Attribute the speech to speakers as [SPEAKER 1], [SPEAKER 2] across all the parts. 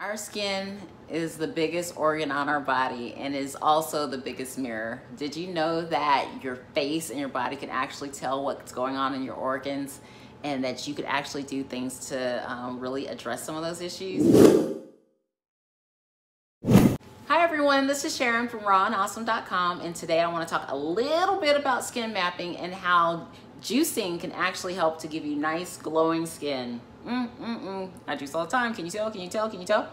[SPEAKER 1] Our skin is the biggest organ on our body and is also the biggest mirror. Did you know that your face and your body can actually tell what's going on in your organs and that you could actually do things to um, really address some of those issues? Hi everyone, this is Sharon from rawandawesome.com and today I want to talk a little bit about skin mapping and how juicing can actually help to give you nice glowing skin. Mm, mm, mm. I juice all the time. Can you tell? Can you tell? Can you tell?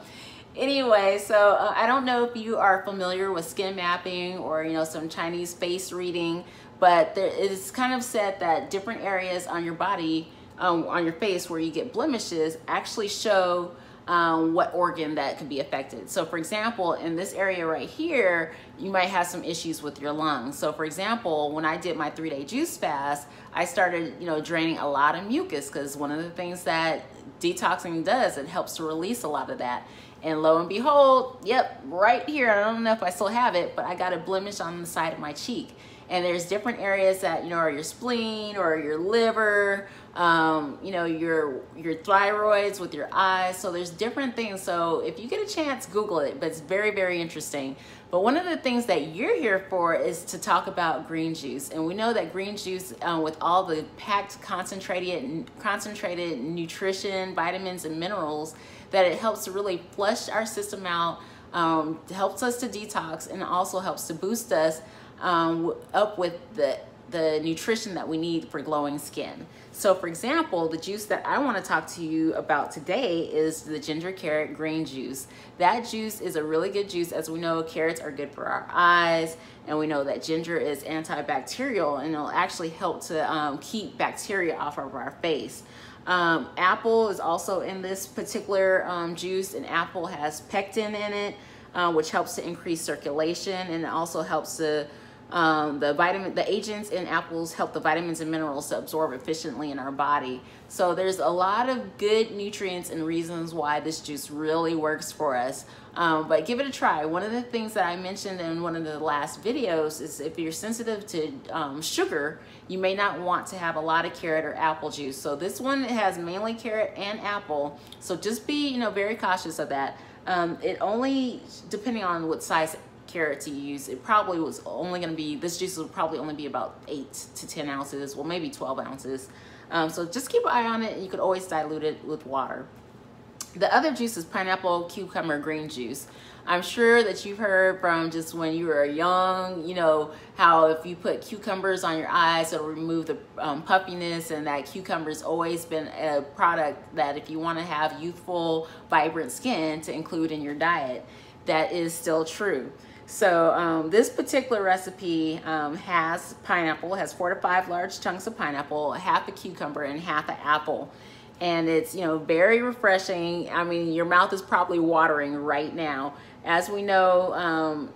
[SPEAKER 1] Anyway, so uh, I don't know if you are familiar with skin mapping or, you know, some Chinese face reading, but there is kind of said that different areas on your body, um, on your face where you get blemishes actually show um, what organ that could be affected. So for example, in this area right here, you might have some issues with your lungs. So for example, when I did my three day juice fast, I started, you know, draining a lot of mucus because one of the things that detoxing does, it helps to release a lot of that. And lo and behold, yep, right here, I don't know if I still have it, but I got a blemish on the side of my cheek and there's different areas that you know are your spleen or your liver um, you know your your thyroids with your eyes. So there's different things. So if you get a chance google it but it's very very interesting. But one of the things that you're here for is to talk about green juice. And we know that green juice um, with all the packed concentrated concentrated nutrition vitamins and minerals that it helps to really flush our system out um, helps us to detox and also helps to boost us um, up with the, the nutrition that we need for glowing skin. So for example, the juice that I wanna talk to you about today is the ginger carrot green juice. That juice is a really good juice. As we know, carrots are good for our eyes, and we know that ginger is antibacterial and it'll actually help to um, keep bacteria off of our face. Um, apple is also in this particular um, juice, and apple has pectin in it, uh, which helps to increase circulation and it also helps to um, the vitamin, the agents in apples help the vitamins and minerals to absorb efficiently in our body. So there's a lot of good nutrients and reasons why this juice really works for us. Um, but give it a try. One of the things that I mentioned in one of the last videos is if you're sensitive to um, sugar, you may not want to have a lot of carrot or apple juice. So this one has mainly carrot and apple. So just be, you know, very cautious of that. Um, it only, depending on what size carrot to use, it probably was only going to be, this juice will probably only be about 8 to 10 ounces, well maybe 12 ounces. Um, so just keep an eye on it. You could always dilute it with water. The other juice is pineapple cucumber green juice. I'm sure that you've heard from just when you were young, you know, how if you put cucumbers on your eyes, it'll remove the um, puffiness and that cucumber's always been a product that if you want to have youthful, vibrant skin to include in your diet, that is still true. So um, this particular recipe um, has pineapple, has four to five large chunks of pineapple, half a cucumber and half an apple. And it's, you know, very refreshing. I mean, your mouth is probably watering right now. As we know, um,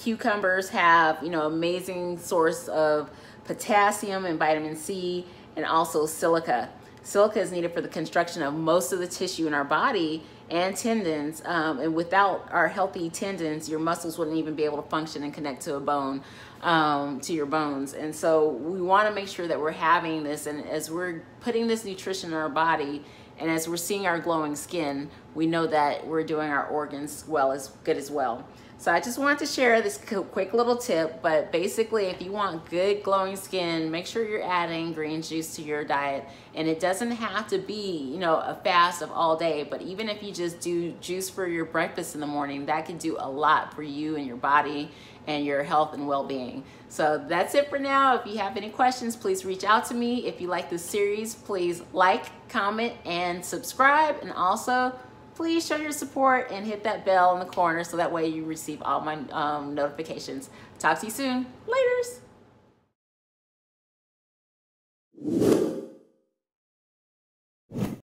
[SPEAKER 1] cucumbers have, you know, amazing source of potassium and vitamin C and also silica. Silica is needed for the construction of most of the tissue in our body and tendons. Um, and without our healthy tendons, your muscles wouldn't even be able to function and connect to a bone, um, to your bones. And so we want to make sure that we're having this. And as we're putting this nutrition in our body, and as we're seeing our glowing skin, we know that we're doing our organs well as good as well. So I just wanted to share this quick little tip, but basically if you want good glowing skin, make sure you're adding green juice to your diet. And it doesn't have to be, you know, a fast of all day, but even if you just do juice for your breakfast in the morning, that can do a lot for you and your body and your health and well-being. So that's it for now. If you have any questions, please reach out to me. If you like this series, please like, comment, and subscribe. And also, please show your support and hit that bell in the corner so that way you receive all my um, notifications. Talk to you soon. Laters.